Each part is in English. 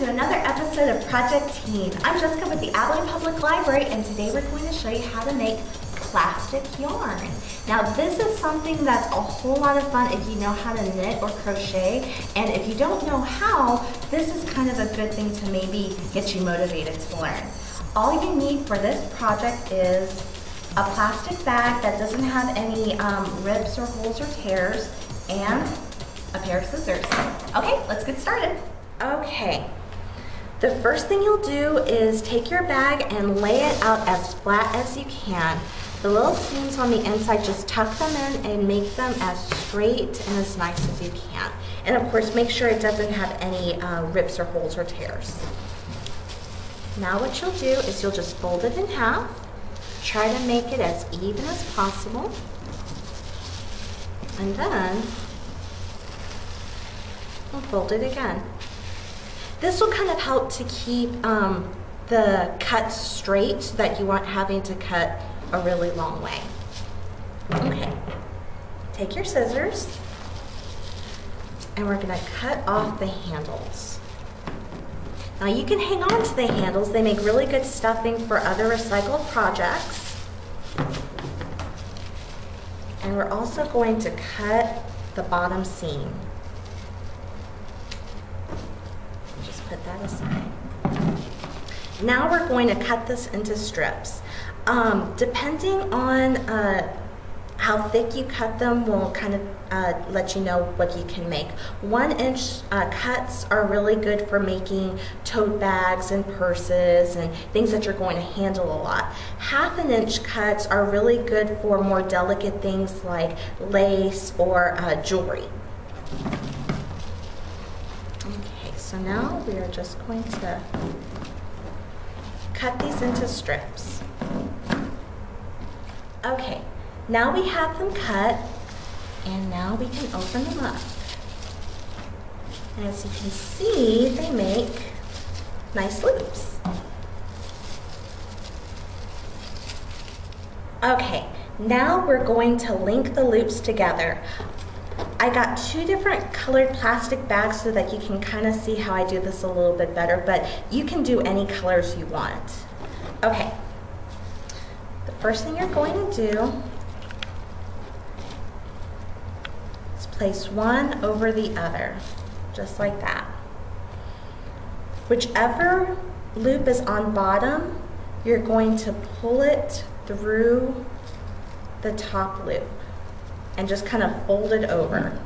to another episode of Project Teen. I'm Jessica with the Abilene Public Library and today we're going to show you how to make plastic yarn. Now this is something that's a whole lot of fun if you know how to knit or crochet and if you don't know how, this is kind of a good thing to maybe get you motivated to learn. All you need for this project is a plastic bag that doesn't have any um, rips or holes or tears and a pair of scissors. Okay, let's get started. Okay, the first thing you'll do is take your bag and lay it out as flat as you can. The little seams on the inside, just tuck them in and make them as straight and as nice as you can. And of course, make sure it doesn't have any uh, rips or holes or tears. Now what you'll do is you'll just fold it in half. Try to make it as even as possible. And then fold it again. This will kind of help to keep um, the cuts straight so that you aren't having to cut a really long way. Okay, take your scissors and we're gonna cut off the handles. Now you can hang on to the handles. They make really good stuffing for other recycled projects. And we're also going to cut the bottom seam. Just put that aside. Now we're going to cut this into strips. Um, depending on uh, how thick you cut them will kind of uh, let you know what you can make. One inch uh, cuts are really good for making tote bags and purses and things that you're going to handle a lot. Half an inch cuts are really good for more delicate things like lace or uh, jewelry. Okay, so now we are just going to cut these into strips. Okay, now we have them cut and now we can open them up. As you can see, they make nice loops. Okay, now we're going to link the loops together. I got two different colored plastic bags so that you can kind of see how I do this a little bit better, but you can do any colors you want. Okay, the first thing you're going to do is place one over the other, just like that. Whichever loop is on bottom, you're going to pull it through the top loop and just kind of fold it over.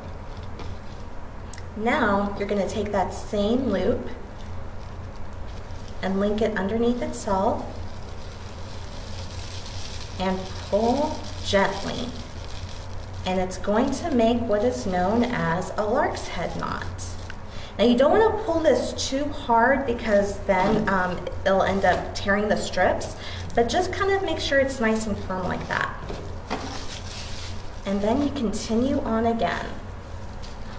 Now you're going to take that same loop and link it underneath itself and pull gently. And it's going to make what is known as a lark's head knot. Now you don't want to pull this too hard because then um, it'll end up tearing the strips, but just kind of make sure it's nice and firm like that. And then you continue on again.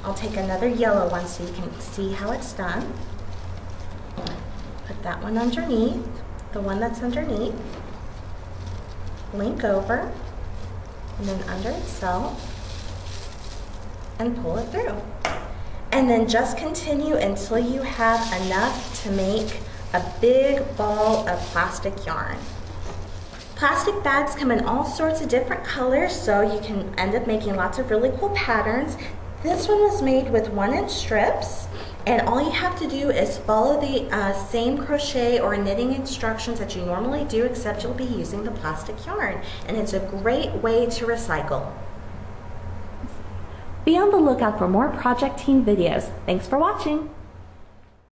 I'll take another yellow one so you can see how it's done. Put that one underneath, the one that's underneath link over, and then under itself, and pull it through. And then just continue until you have enough to make a big ball of plastic yarn. Plastic bags come in all sorts of different colors, so you can end up making lots of really cool patterns. This one was made with one inch strips. And all you have to do is follow the uh, same crochet or knitting instructions that you normally do, except you'll be using the plastic yarn. And it's a great way to recycle. Be on the lookout for more Project Teen videos. Thanks for watching.